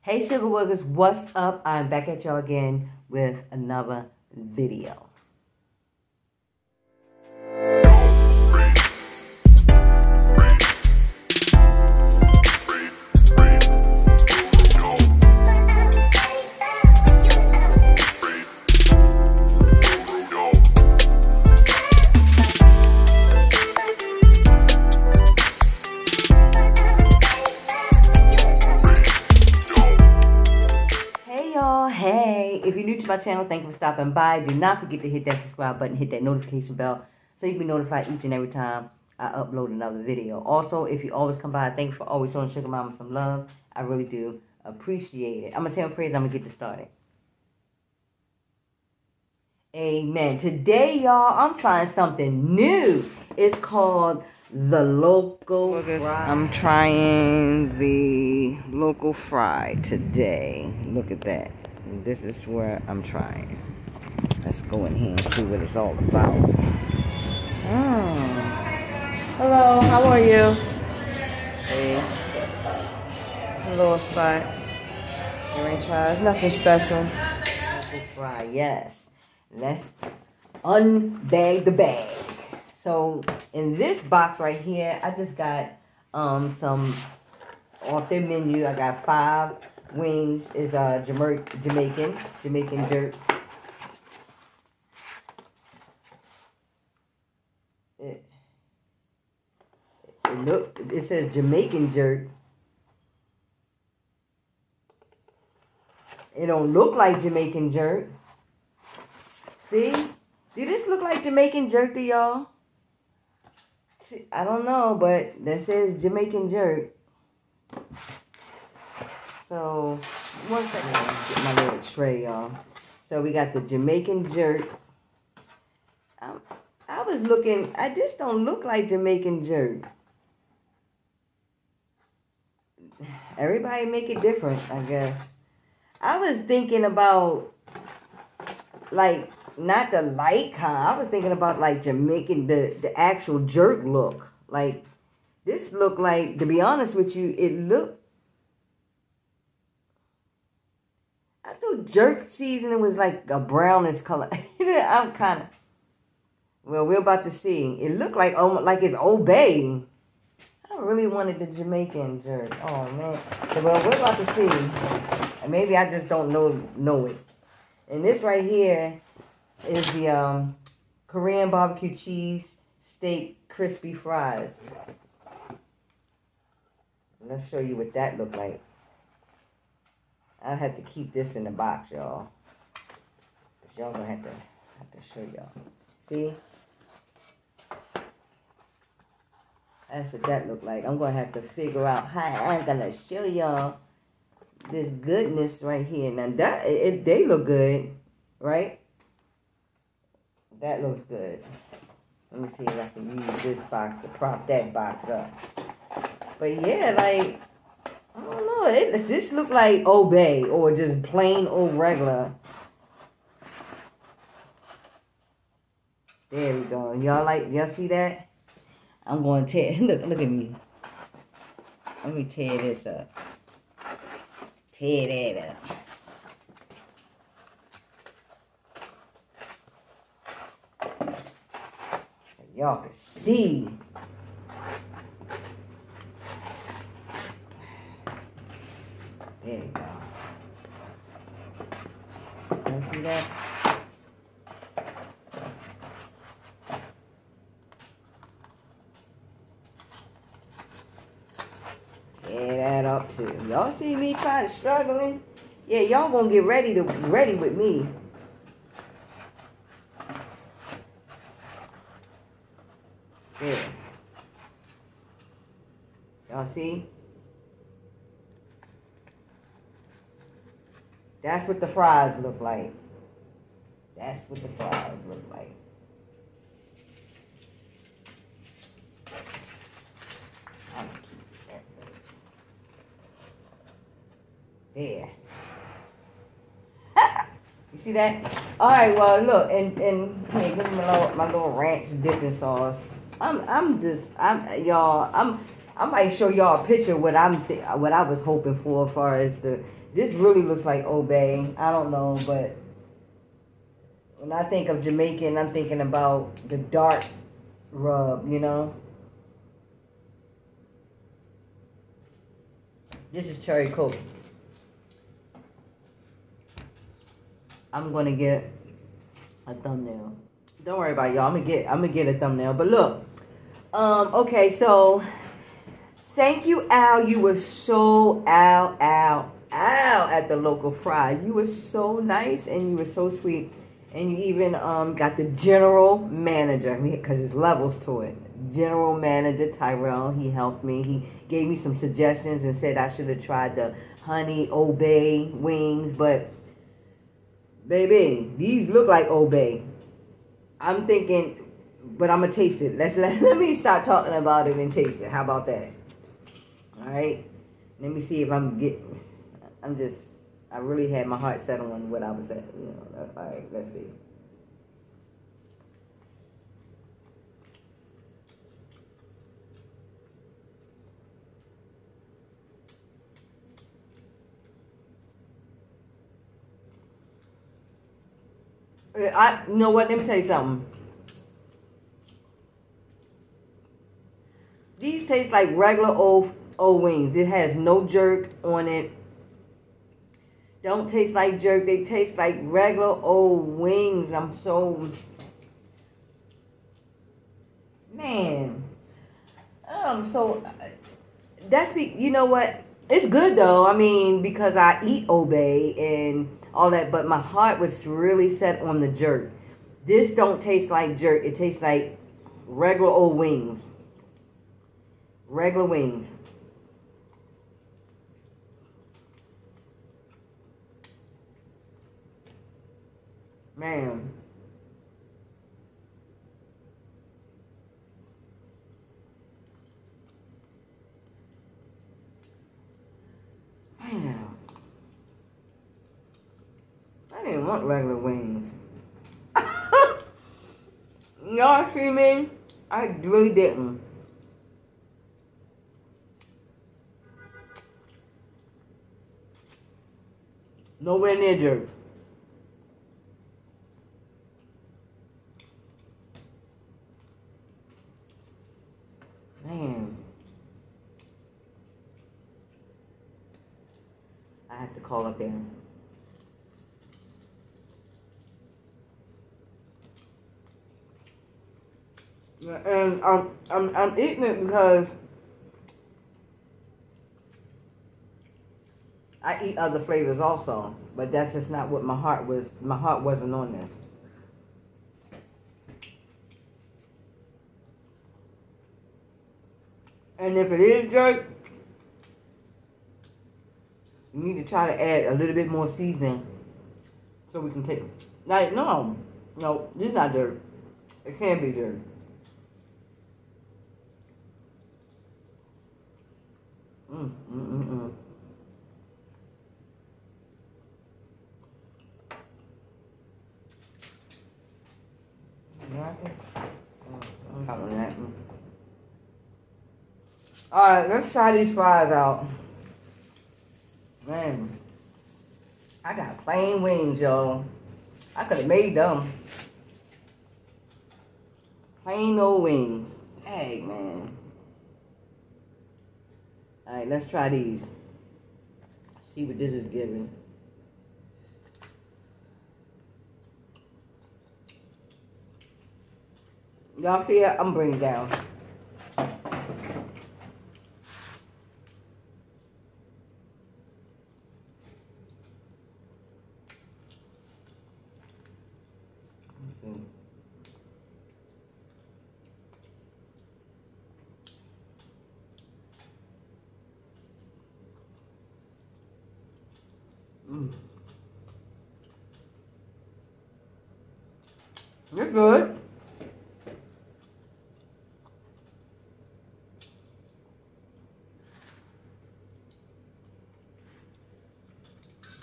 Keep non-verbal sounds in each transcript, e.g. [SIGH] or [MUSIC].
Hey Suga Wugas, what's up? I'm back at y'all again with another video. To my channel, thank you for stopping by. Do not forget to hit that subscribe button, hit that notification bell so you can be notified each and every time I upload another video. Also, if you always come by, thank you for always showing Suga Mama some love. I really do appreciate it. I'm going to say my praise. I'm going to get this started. Amen. Today, y'all, I'm trying something new. It's called the local fry. I'm trying the local fry today. Look at that. This is where I'm trying. Let's go in here and see what it's all about. Mm. Hello, how are you? Hey. Little spot. You ain't try. It's nothing special. Local fry, yes. Let's unbag the bag. So in this box right here, I just got um some off their menu. I got five wings. Is uh Jama- Jamaican Jamaican jerk. It, it look. It says Jamaican jerk. It don't look like Jamaican jerk. See? Do this look like Jamaican jerk to y'all? I don't know, but that says Jamaican jerk. So, one second. Get my little tray, y'all. So, we got the Jamaican jerk. I, I was looking, I just don't look like Jamaican jerk. Everybody make it different, I guess. I was thinking about, like, not the light kind. I was thinking about like Jamaican the the actual jerk look. Like this looked like to be honest with you, it looked thought jerk seasoning was like a brownish color. [LAUGHS] I'm kind of well, we're about to see. It looked like almost like it's Old Bay. I really wanted the Jamaican jerk. Oh man. Well, we're about to see. Maybe I just don't know know it. And this right here is the um, Korean barbecue cheese steak crispy fries. Let's show you what that looked like. I have to keep this in the box, y'all. But y'all gonna have to have to show y'all. See? That's what that looked like. I'm gonna have to figure out how I'm gonna show y'all this goodness right here. Now that it, they look good, right? That looks good. Let me see if I can use this box to prop that box up. But yeah, like, I don't know. It, does this look like Old Bay or just plain old regular? There we go. Y'all like, y'all see that? I'm going to tear, [LAUGHS] look, look at me. Let me tear this up. Tear that up. y'all can see. There you go. See that? Tear that up too. Y'all see me trying to struggling? Yeah, y'all gonna get ready to ready with me. There. Y'all see? That's what the fries look like. That's what the fries look like. There. [LAUGHS] You see that? All right. Well, look, and and here, give me my little, my little ranch dipping sauce. I'm I'm just I'm y'all I'm I might show y'all a picture what I'm th- what I was hoping for as far as the this really looks like Old Bay. I don't know, but when I think of Jamaican, I'm thinking about the dark rub, you know. This is cherry coke. I'm gonna get a thumbnail. Don't worry about y'all. I'm gonna get I'm gonna get a thumbnail. But look, um, okay, so thank you, Al. You were so Al, Al, Al at the local fry. You were so nice and you were so sweet. And you even um, got the general manager, because there's levels to it. General manager Tyrell, he helped me. He gave me some suggestions and said I should have tried the honey Old Bay wings, but baby, these look like Old Bay. I'm thinking, but I'm gonna taste it. Let's [LAUGHS] let, let me stop talking about it and taste it. How about that? All right. Let me see if I'm getting. I'm just I really had my heart set on what I was at. You know, all right, let's see. I you know what? Let me tell you something. These taste like regular old old wings. It has no jerk on it don't taste like jerk. They taste like regular old wings. I'm so man. Um. So that's be. You know what? It's good though. I mean, because I eat Old Bay and all that, but my heart was really set on the jerk. This don't taste like jerk. It tastes like regular old wings. Regular wings. Man. Man. I didn't want regular wings. [LAUGHS] Y'all see me? I really didn't. Nowhere near jerk. Man. I have to call up there. And I'm, I'm, I'm eating it because I eat other flavors also, but that's just not what my heart was. My heart wasn't on this. And if it is jerk, you need to try to add a little bit more seasoning so we can take it. Like, no, no, this is not dirt. It can't be dirt. Alright, let's try these fries out. Man. I got plain wings, y'all. I could have made them. Plain old wings. Hey, man. Alright, let's try these. See what this is giving. Y'all it? I'm bringing down. Mm. You're good.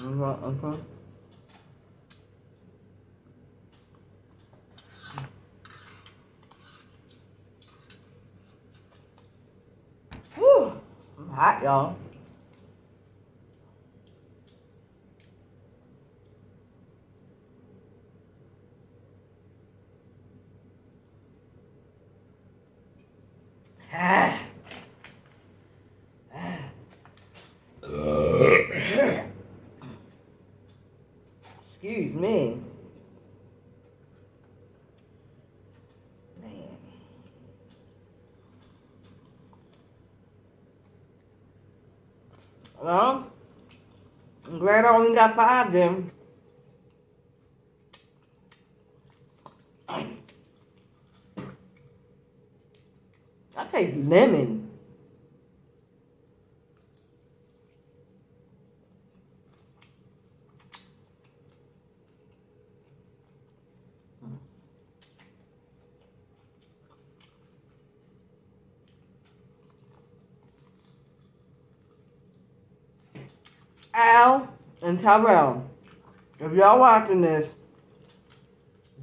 Okay, okay. Woo! hot, y'all. Excuse me. Man. Well, I'm glad I only got five then. I taste lemon. Al and Tyrell, if y'all watching this,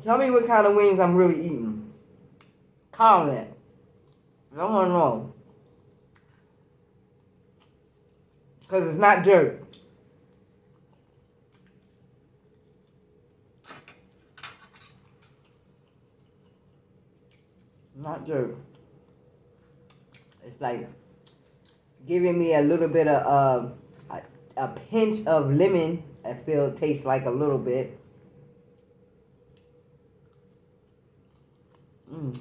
tell me what kind of wings I'm really eating. Comment. I want to know. Because it's not dirt. Not dirt. It's like giving me a little bit of uh, a, pinch of lemon. I feel tastes like a little bit. Mm.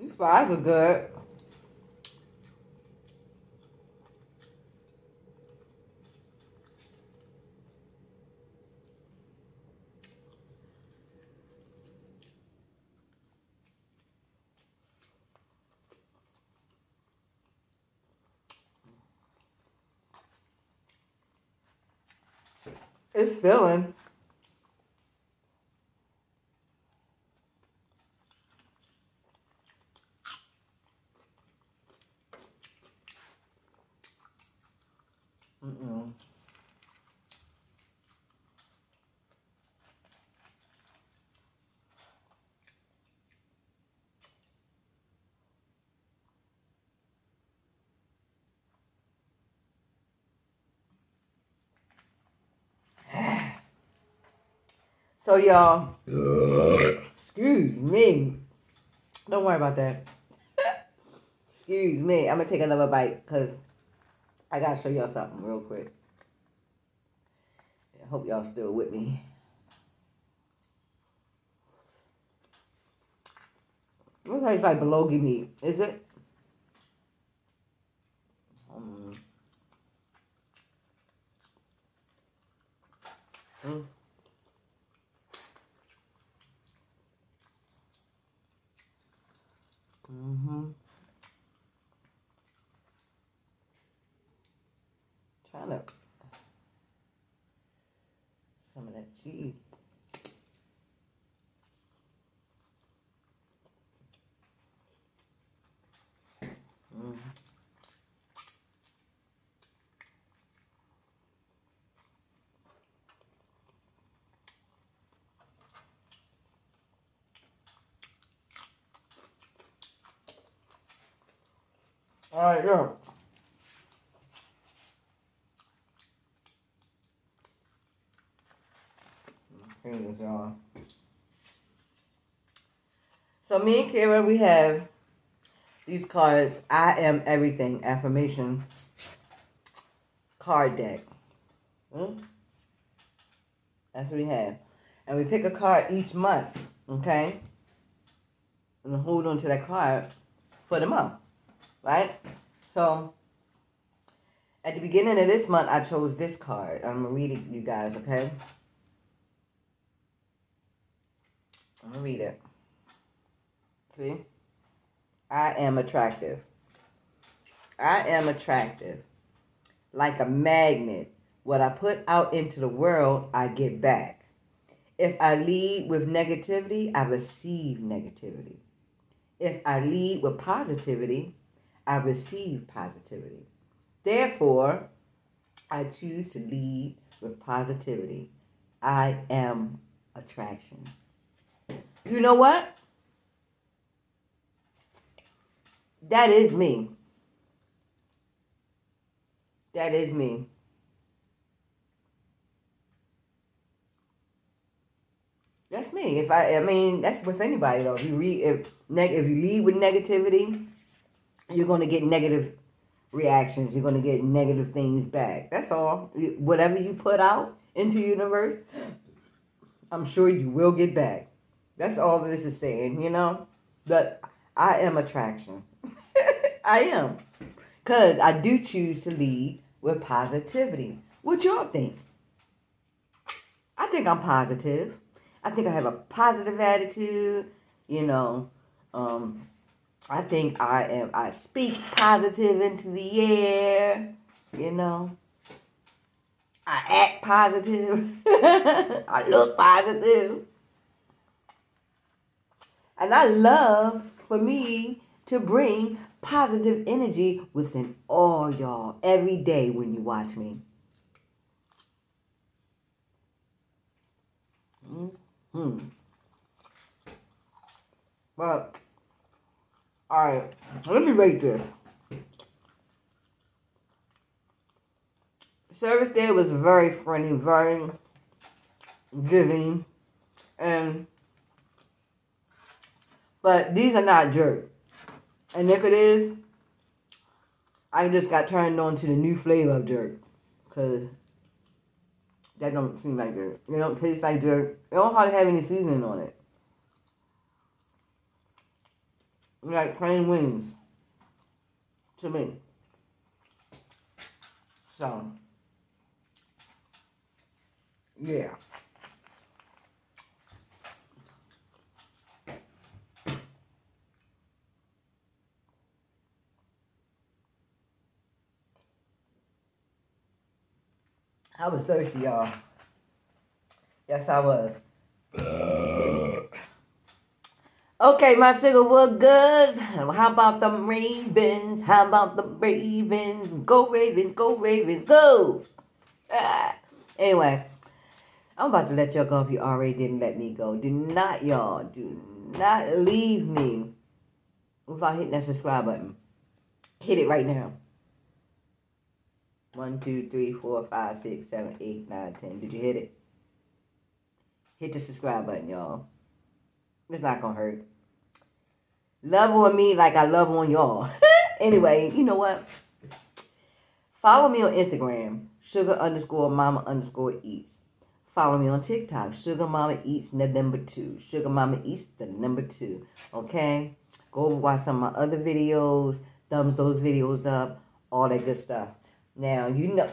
These fries are good. It's filling. So y'all, excuse me. Don't worry about that. excuse me. I'm gonna take another bite because I gotta show y'all something real quick. I hope y'all still with me. It tastes like bulgogi meat, is it? Um, mm. To some of that cheese. Mm-hmm. All right, yeah. Here it is, y'all. So me and Kara, we have these cards. I am everything affirmation card deck. Hmm? That's what we have, and we pick a card each month. Okay, and hold on to that card for the month right? So at the beginning of this month, I chose this card. I'm gonna read it, you guys, okay? I'm gonna read it. See? I am attractive. I am attractive. Like a magnet. What I put out into the world, I get back. If I lead with negativity, I receive negativity. If I lead with positivity, I receive positivity. Therefore, I choose to lead with positivity. I am attraction. You know what? That is me. That is me. That's me. If I, I mean, that's with anybody though. If you read, if neg, if you lead with negativity, you're gonna get negative reactions. You're gonna get negative things back. That's all. Whatever you put out into universe, I'm sure you will get back. That's all this is saying, you know. But I am attraction. [LAUGHS] I am, cause I do choose to lead with positivity. What y'all think? I think I'm positive. I think I have a positive attitude. You know, um, I think I am. I speak positive into the air. You know, I act positive. [LAUGHS] I look positive. And I love for me to bring positive energy within all y'all every day when you watch me. Hmm. But, alright, let me rate this. Service day was very friendly, very giving, and but these are not jerk. And if it is, I just got turned on to the new flavor of jerk. Because that don't seem like jerk. They don't taste like jerk. They don't hardly have any seasoning on it. Like plain wings. To me. So. Yeah. I was thirsty, y'all. Yes, I was. okay, my sugarwood goods. How about the Ravens? How about the Ravens? Go Ravens, go Ravens, go! Ah. Anyway, I'm about to let y'all go if you already didn't let me go. Do not, y'all, do not leave me without hitting that subscribe button. Hit it right now. One, two, three, four, five, six, seven, eight, nine, ten. Did you hit it? Hit the subscribe button, y'all. It's not gonna hurt. Love on me like I love on y'all. [LAUGHS] anyway, you know what? Follow me on Instagram, sugar underscore mama underscore eats. Follow me on TikTok, sugar mama eats the number two. Sugar mama eats the number two. Okay? Go watch some of my other videos, thumbs those videos up, all that good stuff. Now, you know,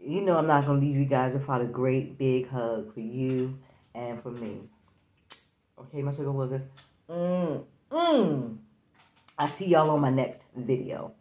you know I'm not to leave you guys without a great big hug for you and for me. Okay, my Suga Wugas. Mmm, mmm. I see y'all on my next video.